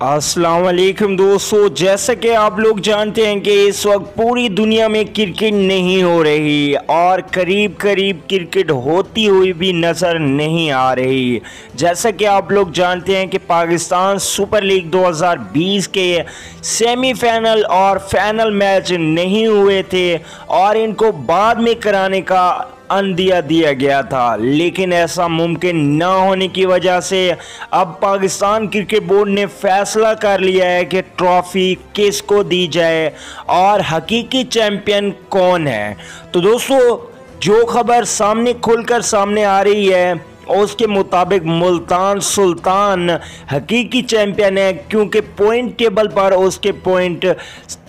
वालेकुम दोस्तों, जैसा कि आप लोग जानते हैं कि इस वक्त पूरी दुनिया में क्रिकेट नहीं हो रही और करीब करीब क्रिकेट होती हुई भी नज़र नहीं आ रही। जैसा कि आप लोग जानते हैं कि पाकिस्तान सुपर लीग 2020 के सेमीफाइनल और फाइनल मैच नहीं हुए थे और इनको बाद में कराने का अंदिया दिया गया था। लेकिन ऐसा मुमकिन न होने की वजह से अब पाकिस्तान क्रिकेट बोर्ड ने फैसला कर लिया है कि ट्रॉफी किसको दी जाए और हकीकी चैंपियन कौन है। तो दोस्तों, जो खबर सामने, खुलकर सामने आ रही है उसके मुताबिक मुल्तान सुल्तान हकीकी चैम्पियन है, क्योंकि पॉइंट टेबल पर उसके पॉइंट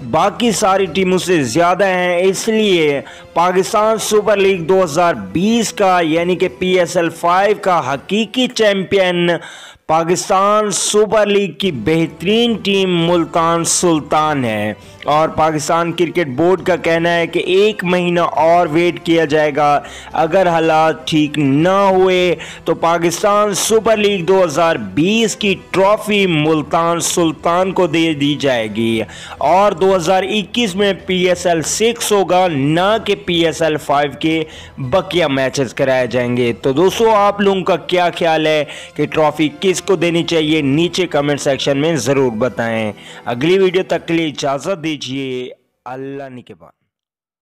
बाकी सारी टीमों से ज़्यादा हैं, इसलिए पाकिस्तान सुपर लीग 2020 का, यानी कि पी एस एल फाइव का हकीकी चैंपियन पाकिस्तान सुपर लीग की बेहतरीन टीम मुल्तान सुल्तान है और पाकिस्तान क्रिकेट बोर्ड का कहना है कि एक महीना और वेट किया जाएगा। अगर हालात ठीक ना हुए तो पाकिस्तान सुपर लीग 2020 की ट्रॉफी मुल्तान सुल्तान को दे दी जाएगी। और 2021 में पी एस एल सिक्स होगा, ना कि पी एस एल फाइव के बकिया मैचेस कराए जाएँगे। तो दोस्तों, आप लोगों का क्या ख्याल है कि ट्रॉफी किसको देनी चाहिए, नीचे कमेंट सेक्शन में ज़रूर बताएँ। अगली वीडियो तक के लिए इजाज़त दीजिए। अल्लाह के बाद